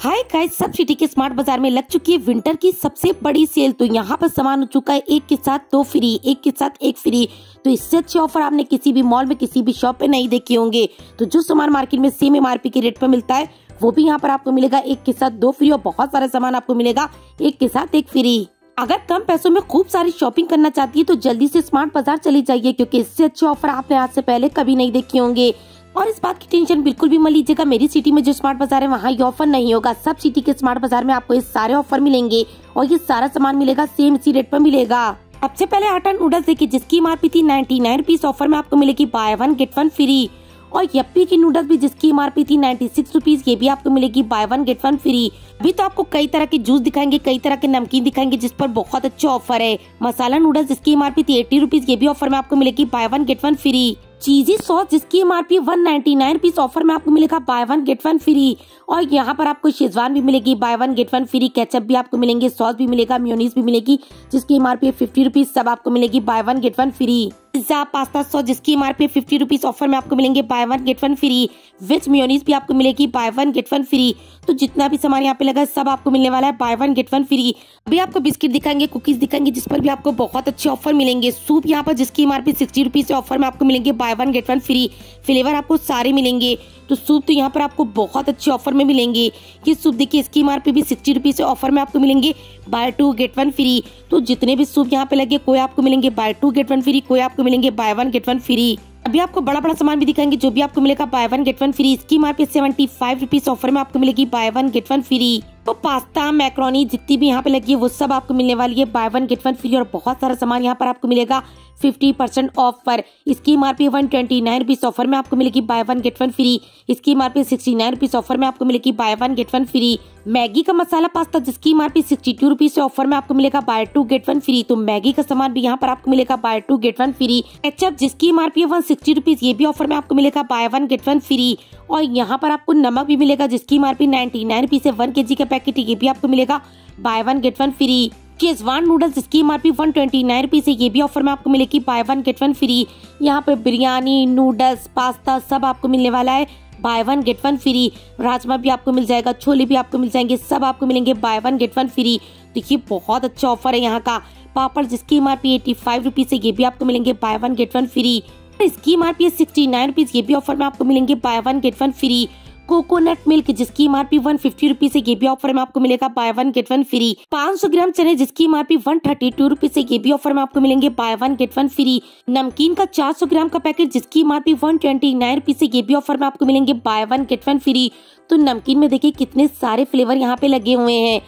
हाय guys सब city के smart Bazaar में लग चुकी है विंटर की सबसे बड़ी सेल तो यहाँ पर सामान हो चुका है, एक के साथ दो फ्री एक के साथ एक फ्री तो इससे अच्छे ऑफ़र आपने किसी भी मॉल में, किसी भी शॉप पे नहीं देखे होंगे। तो जो सामान मार्केट में सेम एमआरपी के रेट पर मिलता है, वो भी यहाँ पर आपको मिलेगा। एक के साथ दो फ्री और बहुत सारा सामान आपको मिलेगा। एक के साथ एक फ्री अगर कम पैसों में खूब सारी शॉपिंग करना चाहती है तो जल्दी से स्मार्ट बाज़ार चली जाइए, क्योंकि इससे अच्छे ऑफ़र आपने आज से पहले कभी नहीं देखे होंगे। और इस बात की टेंशन बिल्कुल भी मत लीजिएगा। मेरी सिटी में जो स्मार्ट बाज़ार है, वहाँ ये ऑफ़र नहीं होगा। सब सिटी के स्मार्ट बाज़ार में आपको ये सारे ऑफ़र मिलेंगे और ये सारा सामान मिलेगा सेम इसी रेट पर मिलेगा। सबसे पहले आटा नूडल्स देखिए, जिसकी एमआरपी थी नाइन्टी नाइन रुपीज़ ऑफ़र में आपको मिलेगी buy one get one free और यप्पी की नूडल्स भी जिसकी एमआरपी थी नाइन्टी सिक्स रुपीज़ ये भी आपको मिलेगी buy one get one free अभी तो आपको कई तरह के जूस दिखाएँगे, कई तरह के नमकीन दिखाएँगे, जिस पर बहुत अच्छा ऑफ़र है। मसाला नूडल्स जिसकी एमआरपी थी एट्टी रुपीज़ ये भी ऑफ़र में आपको मिलेगी buy one get one free cheesy sauce जिसकी MRP one ninety nine piece offer में आपको मिलेगा buy one get one free और यहाँ पर आपको शेजवान भी मिलेगी buy one get one free ketchup भी आपको मिलेंगे सॉस भी मिलेगा म्योनीस भी मिलेगी, जिसकी एमआरपी फिफ्टी रुपीज़ सब आपको मिलेगी buy one get one free pizza pasta sauce जिसकी एमआरपी फिफ्टी रुपीज़ ऑफ़र में आपको मिलेंगे buy one get one free veg mayonnaise भी आपको मिलेगी buy one get one free तो जितना भी सामान यहाँ पे लगा, सब आपको मिलने वाला है buy one get one free अभी आपको बिस्किट दिखाएँगे कुकीज दिखाएँगे, जिस पर भी आपको बहुत अच्छे ऑफ़र मिलेंगे। सूप यहाँ पर जिसकी एमआरपी सिक्सटी रुपीज़ ऑफ़र में आपको मिलेंगे buy one get one free flavour आपको सारे मिलेंगे। तो सूप तो यहाँ पर आपको बहुत अच्छे ऑफ़र में मिलेंगे। ये सूप देखिए, इसकी एमआरपी भी सिक्सटी रुपीज़ ऑफ़र में आपको मिलेंगे। Buy two get one free तो जितने भी सूप यहाँ पे लगे, कोई आपको मिलेंगे। Buy two get one free कोई आपको मिलेंगे। Buy one get one free अभी आपको बड़ा बड़ा सामान भी दिखाएँगे, जो भी आपको मिलेगा। Buy one get one free इसकी MRP seventy five rupees offer में आपको मिलेगी। Buy one get one free तो पास्ता, मैक्रोनी जितनी भी यहाँ पे लगी है, वो सब आपको मिलने वाली है। Buy one get one free और बहुत सारा सामान यहाँ पर आपको मिलेगा। फिफ्टी परसेंट ऑफ़ पर। इसकी P one twenty nine rupees offer में आपको मिलेगी। Buy one get one free इसकी MRP sixty nine rupees offer में आपको मिलेगी। Buy one get one free Maggi का मसाला पास्ता जिसकी एमआरपी सिक्सटी टू रुपीज़ से ऑफ़र में आपको मिलेगा buy two get one free तो मैगी का सामान भी यहाँ पर आपको मिलेगा buy two get one free ketchup जिसकी एमआरपी वन सिक्सटी रुपीज़ ये भी ऑफ़र में आपको मिलेगा buy one get one free और यहाँ पर आपको नमक भी मिलेगा जिसकी एमआरपी नाइन्टी नाइन रुपीज़ है वन के जी का पैकेट ये भी आपको मिलेगा buy one get one free Schezwan noodles इसकी MRP one twenty nine rupees है, ये भी ऑफ़र में आपको मिलेगी buy one get one free यहाँ पे बिरयानी नूडल्स पास्ता सब आपको मिलने वाला है। Buy one get one free rajma भी आपको मिल जाएगा, छोले भी आपको मिल जाएँगे, सब आपको मिलेंगे। Buy one get one free देखिए, बहुत अच्छा ऑफ़र है यहाँ का। पापड़ जिसकी M R P eighty five rupees है ये भी आपको मिलेंगे। Buy one get one free इसकी M R P sixty nine rupees ये भी ऑफ़र में आपको मिलेंगे। Buy one get one free coconut milk, जिसकी M R P one fifty rupees ऐसी ये भी ऑफ़र में आपको मिलेगा। Buy one get one free पाँच सौ ग्राम चने, जिसकी M R P one thirty two rupees ऐसी ये भी ऑफ़र में आपको मिलेंगे। Buy one get one free नमकीन का चार सौ ग्राम का पैकेट जिसकी M R P one twenty nine rupees ऐसी भी ऑफ़र में आपको मिलेंगे। Buy one get one free तो नमकीन में देखिए कितने सारे फ्लेवर यहाँ पे लगे हुए हैं।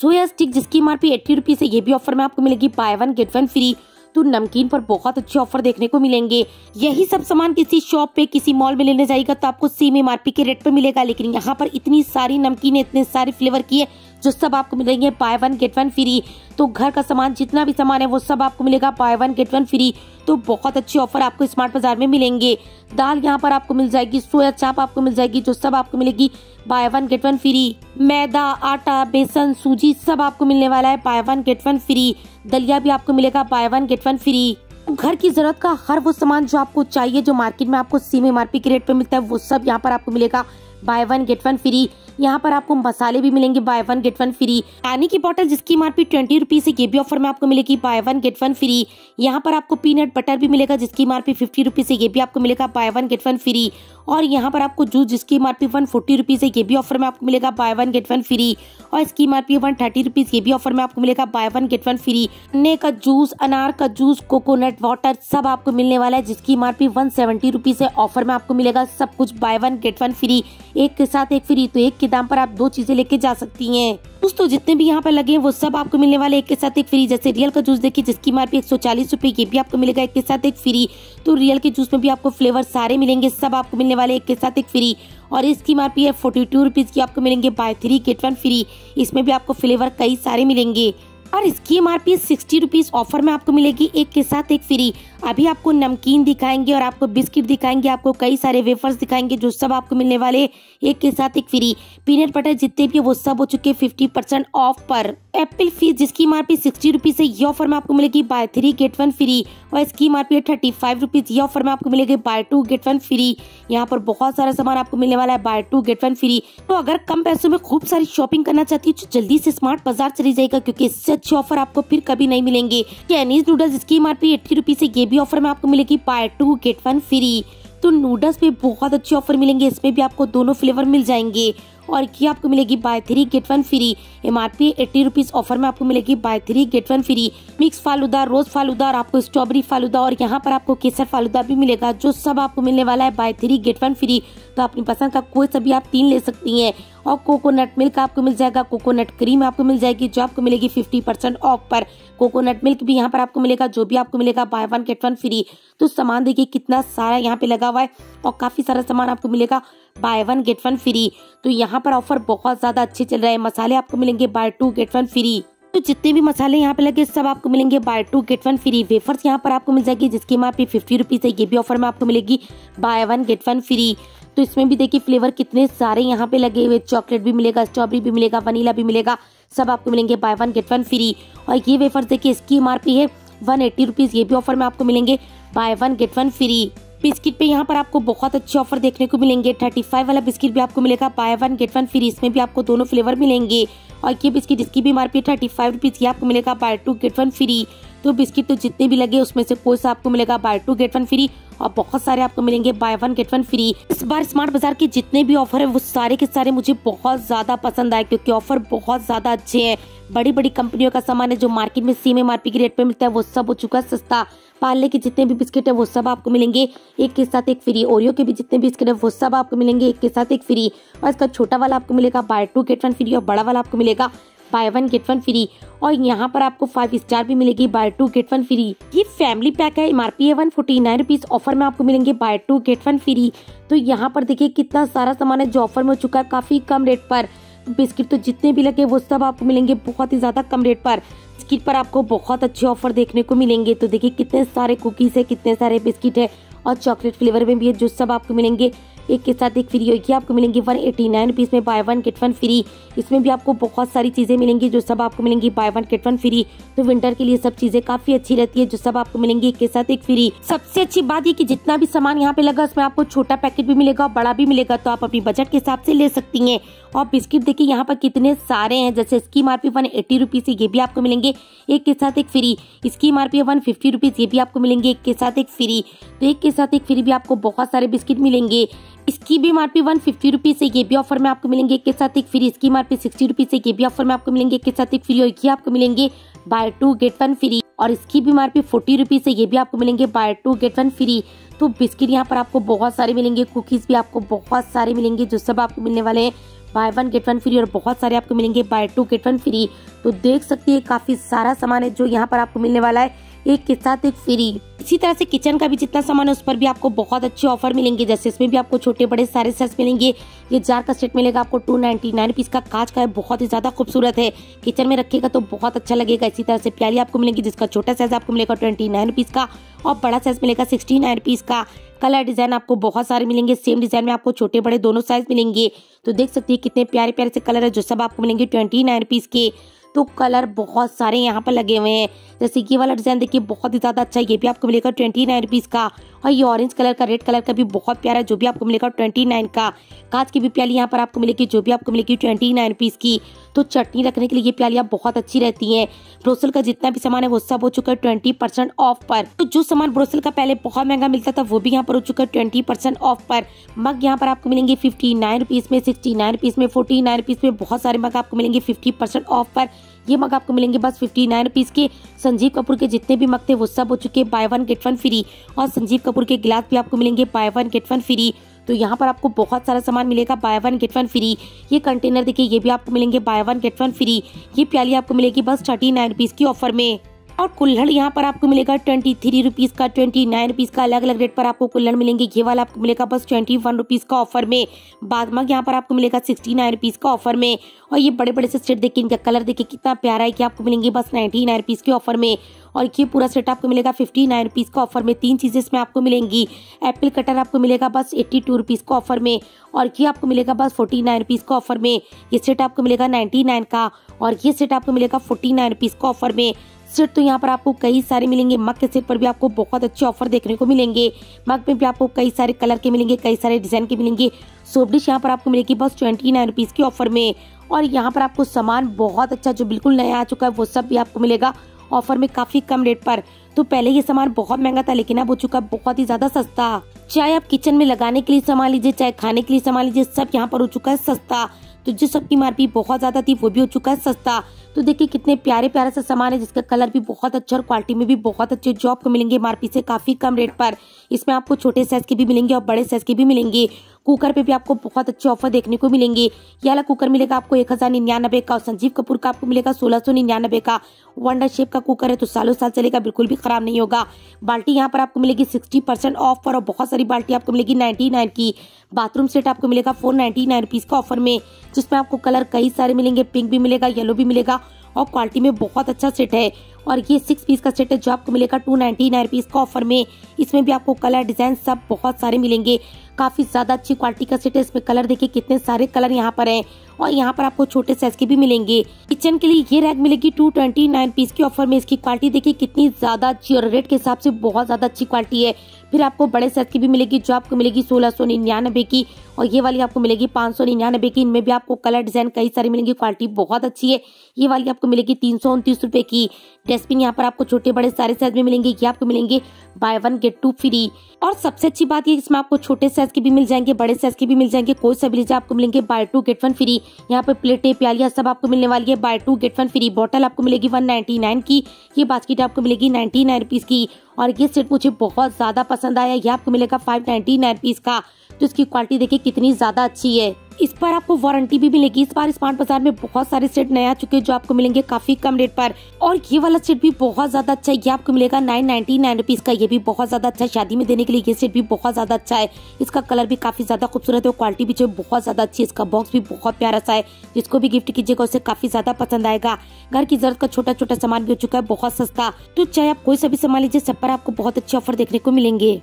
सोया स्टिक, जिसकी एमआरपी एट्टी रुपीज़ है ये भी ऑफ़र में आपको मिलेगी। Buy one get one free तो नमकीन पर बहुत अच्छे ऑफ़र देखने को मिलेंगे। यही सब सामान किसी शॉप पे, किसी मॉल में लेने जाएगा तो आपको सेम एमआरपी के रेट पर मिलेगा। लेकिन यहाँ पर इतनी सारी नमकीन, इतने सारे फ्लेवर की है, जो सब आपको मिलेंगे buy one get one free तो घर का सामान, जितना भी सामान है, वो सब आपको मिलेगा। Buy one get one free तो बहुत अच्छे ऑफ़र आपको स्मार्ट बाज़ार में मिलेंगे। दाल यहाँ पर आपको मिल जाएगी, सोया चाप आपको मिल जाएगी, जो सब आपको मिलेगी। Buy one get one free मैदा, आटा, बेसन, सूजी सब आपको मिलने वाला है। Buy one get one free दलिया भी आपको मिलेगा buy one get one free घर की ज़रूरत का हर वो सामान जो आपको चाहिए, जो मार्केट में आपको सेम एमआरपी के रेट पे मिलता है, वो सब यहाँ पर आपको मिलेगा। Buy one get one free यहाँ पर आपको मसाले भी मिलेंगे buy one get one free पानी की बॉटल जिसकी एमआरपी ट्वेंटी रुपीज़ है ये भी ऑफ़र में आपको मिलेगी buy one get one free यहाँ पर आपको पीनट बटर भी मिलेगा जिसकी एमआरपी फिफ्टी रुपीज़ ये भी आपको मिलेगा buy one get one free और यहाँ पर आपको जूस जिसकी एमआरपी वन फोर्टी रुपीज़ है ये भी ऑफ़र में आपको मिलेगा buy one get one free और इसकी एमआरपी वन थर्टी रुपीज़ ये भी ऑफ़र में आपको मिलेगा buy one get one free अन्य का जूस अनार का जूस कोकोनट वाटर सब आपको मिलने वाला है, जिसकी एमआरपी वन सेवेंटी रुपीज़ है ऑफ़र में आपको मिलेगा, सब कुछ buy one get one free एक के साथ एक फ्री तो एक के दाम पर आप दो चीज़ें लेके जा सकती हैं। दोस्तों, जितने भी यहाँ पर लगे हैं, वो सब आपको मिलने वाले एक के साथ एक फ्री जैसे रियल का जूस देखिए, जिसकी एमआरपी एक सौ चालीस रूपए ये भी आपको मिलेगा एक के साथ एक फ्री तो रियल के जूस में भी आपको फ्लेवर सारे मिलेंगे, सब आपको मिलने वाले एक के साथ एक फ्री और इसकी एमआरपी है फोर्टी टू रुपीज़ की, आपको मिलेंगे buy three get one free इसमें भी आपको फ्लेवर कई सारे मिलेंगे। और इसकी M R P sixty rupees offer में आपको मिलेगी एक के साथ एक फ्री अभी आपको नमकीन दिखाएँगे और आपको बिस्किट दिखाएँगे, आपको कई सारे वेफर्स दिखाएँगे जो सब आपको मिलने वाले एक के साथ एक फ्री पीनट बटर जितने भी वो सब हो चुके फिफ्टी परसेंट ऑफ़ पर। एप्पल फ़ीस जिसकी M R P sixty rupees है, ये ऑफ़र में आपको मिलेगी buy three get one free और इसकी M R P thirty five rupees ये ऑफ़र में आपको मिलेगी buy two get one free यहाँ पर बहुत सारा सामान आपको मिलने वाला है buy two get one free तो अगर कम पैसों में खूब सारी शॉपिंग करना चाहती है तो जल्दी से स्मार्ट बाज़ार चली जाएगा क्योंकि अच्छे ऑफ़र आपको फिर कभी नहीं मिलेंगे। चाइनीज़ नूडल्स इसकी M R P eighty rupees है ये भी ऑफ़र में आपको मिलेगी। Buy two get one free तो नूडल्स पे बहुत अच्छे ऑफ़र मिलेंगे। इसमें भी आपको दोनों फ्लेवर मिल जाएँगे। और ये आपको मिलेगी buy three get one free M R P eighty rupees offer में आपको मिलेगी buy three get one free mix falooda, rose falooda, और आपको स्ट्रॉबेरी फालूदा, और यहाँ पर आपको केसर फालूदा भी मिलेगा, जो सब आपको मिलने वाला है। Buy three get one free तो अपनी पसंद का कोई सभी आप तीन ले सकती हैं। और कोकोनट मिल्क आपको मिल जाएगा कोकोनट क्रीम आपको मिल जाएगी, जो आपको मिलेगी फिफ्टी परसेंट ऑफ़ पर। कोकोनट मिल्क भी यहाँ पर आपको मिलेगा, जो भी आपको मिलेगा buy one get one free तो सामान देखिए कितना सारा यहाँ पे लगा हुआ है और काफ़ी सारा सामान आपको मिलेगा buy one get one free तो यहाँ पर ऑफ़र बहुत ज़्यादा अच्छे चल रहे हैं। मसाले आपको मिलेंगे buy two get one free तो जितने भी मसाले यहाँ पे लगे, सब आपको मिलेंगे buy two get one free wafers यहाँ पर आपको मिल जाएगी, जिसकी आर पी फिफ्टी रुपीज़ है, ये भी ऑफ़र में आपको मिलेगी buy one get one free तो इसमें भी देखिए फ्लेवर कितने सारे यहाँ पे लगे हुए। चॉकलेट भी मिलेगा, स्ट्रॉबेरी भी मिलेगा, वनीला भी मिलेगा। सब आपको मिलेंगे buy one get one free और ये वेफर देखिए, इसकी एमआरपी है वन एट्टी रुपीज़ ये भी ऑफ़र में आपको मिलेंगे buy one get one free biscuit पे यहाँ पर आपको बहुत अच्छे ऑफ़र देखने को मिलेंगे। थर्टी फाइव वाला बिस्किट भी आपको मिलेगा buy one get one free इसमें भी आपको दोनों फ्लेवर मिलेंगे। और ये बिस्किट इसकी भी एमआरपी थर्टी फाइव रुपीज़ ये आपको मिलेगा buy two get one free तो बिस्किट तो जितने भी लगे उसमें से कोई सा आपको मिलेगा buy two get one free और बहुत सारे आपको मिलेंगे buy one get one free इस बार स्मार्ट बाज़ार के जितने भी ऑफ़र है, वो सारे के सारे मुझे बहुत ज़्यादा पसंद आए, क्योंकि ऑफ़र बहुत ज़्यादा अच्छे हैं। बड़ी बड़ी कंपनियों का सामान है जो मार्केट में सेम एम की रेट पे मिलता है, वो सब हो चुका है सस्ता। पार्ले के जितने भी बिस्किट है, वो सब आपको मिलेंगे। एक के साथ एक फ्री ओरियो के भी जितने बिस्किट है, वो सब आपको मिलेंगे। एक के साथ एक फ्री और इसका छोटा वाला आपको मिलेगा buy two get one free और बड़ा वाला आपको मिलेगा buy one get one free और यहाँ पर आपको फाइव स्टार भी मिलेगी buy two get one free ये फैमिली पैक है एमआरपी है one forty nine rupees offer में आपको मिलेंगे buy two get one free तो यहाँ पर देखिए कितना सारा सामान है जो ऑफ़र में हो चुका है, काफ़ी कम रेट पर. बिस्किट तो जितने भी लगे वो सब आपको मिलेंगे, बहुत ही ज़्यादा कम रेट पर. बिस्किट पर आपको बहुत अच्छे ऑफ़र देखने को मिलेंगे. तो देखिए कितने सारे कुकीज है, कितने सारे बिस्किट है और चॉकलेट फ्लेवर में भी है जो सब आपको मिलेंगे. एक के साथ एक फ्री होगी, आपको मिलेंगी वन एटी नाइन रुपीज़ में buy one get one free इसमें भी आपको बहुत सारी चीज़ें मिलेंगी जो सब आपको मिलेंगी buy one get one free तो विंटर के लिए सब चीज़ें काफ़ी अच्छी रहती है, जो सब आपको मिलेंगी एक के साथ एक फ्री सबसे अच्छी बात ये कि जितना भी सामान यहाँ पे लगा, उसमें आपको छोटा पैकेट भी मिलेगा बड़ा भी मिलेगा तो आप अपनी बजट के हिसाब से ले सकती है। और बिस्किट देखिए यहाँ पर कितने सारे हैं? जैसे इसकी एमआरपी वन एट्टी रुपीज़ ये भी आपको मिलेंगे। एक के साथ एक फ्री। इसकी एमआरपी वन फिफ्टी रुपीज़ ये भी आपको मिलेंगे। एक के साथ एक फ्री। तो एक के साथ एक फ्री भी आपको बहुत सारे बिस्किट मिलेंगे। इसकी भी एमआरपी वन फिफ्टी रुपीज़ है, ये भी ऑफ़र में आपको मिलेंगे। एक के साथ एक फ्री। इसकी एमआरपी सिक्सटी रुपीज़ है, ये भी ऑफ़र में आपको मिलेंगे। एक के साथ एक फ्री, और ये आपको मिलेंगे। Buy two get one free. और इसकी भी एमआरपी फोर्टी रुपीज़ है, ये भी आपको मिलेंगे। Buy two get one free. तो बिस्किट यहाँ पर आपको बहुत सारे मिलेंगे। कुकीज भी आपको बहुत सारे मिलेंगे, जो सब आपको मिलने वाले हैं। Buy one get one free और बहुत सारे आपको मिलेंगे buy two get one free तो देख सकती है, काफ़ी सारा सामान है जो यहाँ पर आपको मिलने वाला है। एक के साथ एक फ्री इसी तरह से किचन का भी जितना सामान है, उस पर भी आपको बहुत अच्छे ऑफ़र मिलेंगे। जैसे इसमें भी आपको छोटे बड़े सारे सेट्स मिलेंगे। ये जार का सेट मिलेगा आपको टू नाइनटी नाइन पीस का। कांच का है, बहुत ही ज़्यादा खूबसूरत है। किचन में रखेगा तो बहुत अच्छा लगेगा। इसी तरह से प्याली आपको मिलेंगी, जिसका छोटा साइज़ आपको मिलेगा ट्वेंटी नाइन पीस का और बड़ा साइज़ मिलेगा सिक्सटी नाइन पीस का। कलर डिज़ाइन आपको बहुत सारे मिलेंगे सेम डिज़ाइन में आपको छोटे बड़े दोनों साइज़ मिलेंगे। तो देख सकती है कितने प्यारे प्यारे से कलर है, जो सब आपको मिलेंगे ट्वेंटी नाइन पीस के। तो कलर बहुत सारे यहाँ पर लगे हुए हैं। जैसे कि वाला डिज़ाइन देखिए, बहुत ही ज़्यादा अच्छा है। ये भी आपको मिलेगा ट्वेंटी नाइन रुपीज़ का। और ये ऑरेंज कलर का रेड कलर का भी बहुत प्यारा है, जो भी आपको मिलेगा ट्वेंटी नाइन का। कांच की भी प्याली यहाँ पर आपको मिलेगी, जो भी आपको मिलेगी ट्वेंटी नाइन रुपीज़ की। तो चटनी रखने के लिए ये प्यालियाँ बहुत अच्छी रहती हैं। ब्रोसल का जितना भी सामान है, वो सब हो चुका है ट्वेंटी परसेंट ऑफ़ पर। तो जो सामान ब्रोसल का पहले बहुत महँगा मिलता था, वो भी यहाँ पर हो चुका है ट्वेंटी परसेंट ऑफ़ पर। मग यहाँ पर आपको मिलेंगे फिफ्टी नाइन रुपीज़ में सिक्सटी नाइन रुपीज़ में फोर्टी नाइन रुपीज़ में, बहुत सारे मग आपको मिलेंगे फिफ्टी परसेंट ऑफ़ पर। ये मग आपको मिलेंगे बस फिफ्टी नाइन रुपीज़ के। संजीव कपूर के जितने भी मग थे, वो सब हो चुके हैं buy one get one free और संजीव कपूर के गिलास भी आपको मिलेंगे buy one get one free तो यहाँ पर आपको बहुत सारा सामान मिलेगा buy one get one free ये कंटेनर देखिए, ये भी आपको मिलेंगे buy one get one free ये प्याली आपको मिलेगी बस थर्टी नाइन रुपीज़ की ऑफ़र में। और कुल्हड़ यहाँ पर आपको मिलेगा ट्वेंटी थ्री रुपीज़ का ट्वेंटी नाइन रुपीज़ का अलग अलग रेट पर आपको कुल्हड़ मिलेंगे। ये वाला आपको मिलेगा बस ट्वेंटी वन रुपीज़ का ऑफ़र में। बाद में यहाँ पर आपको मिलेगा सिक्सटी नाइन रुपीज़ का ऑफ़र में। और ये बड़े बड़े से सेट देखिए, इनका कलर देखिए कितना प्यारा है कि आपको मिलेंगे बस नाइनटी नाइन रुपीज़ के ऑफ़र में। और ये पूरा सेट आपको मिलेगा फिफ्टी नाइन रुपीज़ का ऑफ़र में। तीन चीज़ें इसमें आपको मिलेंगी। एप्पल कटर आपको मिलेगा बस एट्टी टू रुपीज़ का ऑफ़र में। और ये आपको मिलेगा बस फोर्टी नाइन रुपीज़ का ऑफ़र में। ये सेट आपको मिलेगा नाइन्टी नाइन का। और ये सेट आपको मिलेगा फोर्टी नाइन रुपीज़ का ऑफ़र में। सेट तो यहाँ पर आपको कई सारे मिलेंगे। मग के सेट पर भी आपको बहुत अच्छे ऑफ़र देखने को मिलेंगे। मग में भी आपको कई सारे कलर के मिलेंगे, कई सारे डिज़ाइन के मिलेंगे। सोप डिश यहाँ पर आपको मिलेगी बस ट्वेंटी नाइन रुपीज़ के ऑफ़र में। और यहाँ पर आपको सामान बहुत अच्छा जो बिल्कुल नया आ चुका है, वो सब भी आपको मिलेगा ऑफ़र में काफ़ी कम रेट पर। तो पहले ये सामान बहुत महँगा था, लेकिन अब हो चुका है बहुत ही ज़्यादा सस्ता। चाहे आप किचन में लगाने के लिए सामान लीजिए, चाहे खाने के लिए सामान लीजिए, सब यहाँ पर हो चुका है सस्ता। तो जिस सब की मार्केट बहुत ज़्यादा थी, वो भी हो चुका है सस्ता। तो देखिए कितने प्यारे प्यारे से सामान है, जिसका कलर भी बहुत अच्छा और क्वालिटी में भी बहुत अच्छे जो आपको मिलेंगे मार्पी से काफ़ी कम रेट पर। इसमें आपको छोटे साइज़ के भी मिलेंगे और बड़े साइज़ के भी मिलेंगे। कुकर पे भी आपको बहुत अच्छे ऑफ़र देखने को मिलेंगे। ये वाला कुकर मिलेगा आपको एक हज़ार निन्यानबे का और संजीव कपूर का आपको मिलेगा सोलह सौ निन्यानबे का। वंडर शेप का कुकर है तो सालों साल चलेगा, बिल्कुल भी खराब नहीं होगा। बाल्टी यहाँ पर आपको मिलेगी सिक्सटी परसेंट ऑफ़ पर और बहुत सारी बाल्टी आपको मिलेगी नाइनटी नाइन की। बाथरूम सेट आपको मिलेगा फोर नाइनटी नाइन रुपीज़ का ऑफ़र में। जिसमें आपको कलर कई सारे मिलेंगे, पिंक भी मिलेगा, येलो भी मिलेगा और क्वालिटी में बहुत अच्छा सेट है। और ये सिक्स पीस का सेट है जो आपको मिलेगा टू नाइनटी नाइन रुपीज़ का ऑफ़र में। इसमें भी आपको कलर डिज़ाइन सब बहुत सारे मिलेंगे। काफ़ी ज़्यादा अच्छी क्वालिटी का सेट है। इसमें कलर देखिए कितने सारे कलर यहाँ पर हैं। और यहाँ पर आपको छोटे साइज़ के भी मिलेंगे। किचन के लिए ये रैक मिलेगी टू ट्वेंटी नाइन पीस के ऑफ़र में। इसकी क्वालिटी देखिए कितनी ज़्यादा अच्छी और रेट के हिसाब से बहुत ज़्यादा अच्छी क्वालिटी है। फिर आपको बड़े साइज़ की भी मिलेगी जो आपको मिलेगी सोलह सौ निन्यानबे की। और ये वाली आपको मिलेगी पाँच सौ निन्यानबे की। इनमें भी आपको कलर डिज़ाइन कई सारी मिलेंगी, क्वालिटी बहुत अच्छी है। ये वाली आपको मिलेगी तीन सौ उनतीस रूपए की। डस्टबिन यहाँ पर आपको छोटे बड़े सारे साइज़ में मिलेंगे। ये आपको मिलेंगे buy one get two free और सबसे अच्छी बात ये, इसमें आपको छोटे साइज़ के भी मिल जाएँगे, बड़े साइज़ के भी मिल जाएँगे। कोई सा भी आपको मिलेंगे buy two get one free यहाँ पर प्लेटें प्यालियाँ सब आपको मिलने वाली है। Buy two get one free bottle आपको मिलेगी वन नाइनटी नाइन की। ये बास्केट आपको मिलेगी नाइनटी नाइन रुपीज़ की। और ये सेट मुझे बहुत ज़्यादा पसंद आया। ये आपको मिलेगा फाइव नाइनटी नाइन रुपीज़ का। तो इसकी क्वालिटी देखिए कितनी ज़्यादा अच्छी है। इस पर आपको वारंटी भी मिलेगी। इस बार स्मार्ट बाज़ार में बहुत सारे सेट नए आ चुके हैं जो आपको मिलेंगे काफ़ी कम रेट पर। और ये वाला सेट भी बहुत ज़्यादा अच्छा है। ये आपको मिलेगा नाइन नाइनटी नाइन रुपीज़ का। ये भी बहुत ज़्यादा अच्छा है। शादी में देने के लिए ये सेट भी बहुत ज़्यादा अच्छा है। इसका कलर भी काफ़ी ज़्यादा खूबसूरत है क्वालिटी भी जो बहुत ज़्यादा अच्छी है। इसका बॉक्स भी बहुत प्यारा सा है। जिसको भी गिफ्ट कीजिएगा, उसे काफ़ी ज़्यादा पसंद आएगा। घर की ज़रूरत का छोटा छोटा सामान भी हो चुका है, बहुत सस्ता। तो चाहे आप कोई सा भी सामान लीजिए, सब पर आपको बहुत अच्छे ऑफ़र देखने को मिलेंगे।